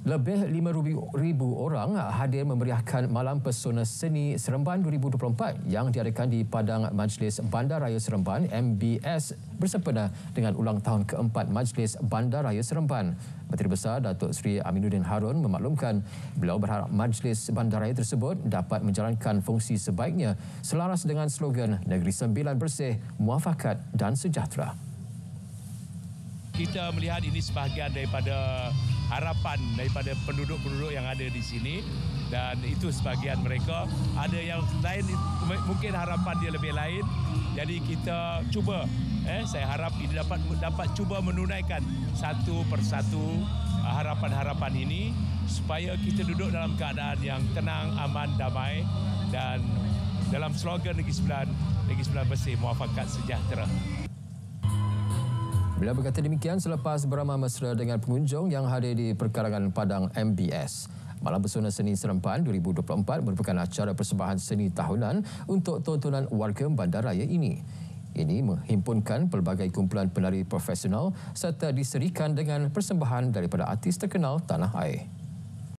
Lebih 5,000 orang hadir memeriahkan Malam Pesona Seni Seremban 2024 yang diadakan di Padang Majlis Bandaraya Seremban MBS bersempena dengan ulang tahun keempat Majlis Bandaraya Seremban. Menteri Besar Datuk Seri Aminuddin Harun memaklumkan beliau berharap Majlis Bandaraya tersebut dapat menjalankan fungsi sebaiknya selaras dengan slogan Negeri Sembilan Bersih, Muafakat dan Sejahtera kita melihat ini sebahagian daripada harapan daripada penduduk-penduduk yang ada di sini. Dan itu sebahagian mereka. Ada yang lain mungkin harapan dia lebih lain. Jadi kita cuba eh saya harap ini dapat dapat cuba menunaikan satu persatu uh, harapan-harapan ini supaya kita duduk dalam keadaan yang tenang aman damai dan dalam slogan Negeri Sembilan Negeri Sembilan Bersih Muafakat Sejahtera Beliau berkata demikian selepas beramah mesra dengan pengunjung yang hadir di perkarangan Padang MBS. Malam Pesona Seni Serempan 2024 merupakan acara persembahan seni tahunan untuk tontonan warga bandaraya ini. Ini menghimpunkan pelbagai kumpulan penari profesional serta diserikan dengan persembahan daripada artis terkenal tanah air.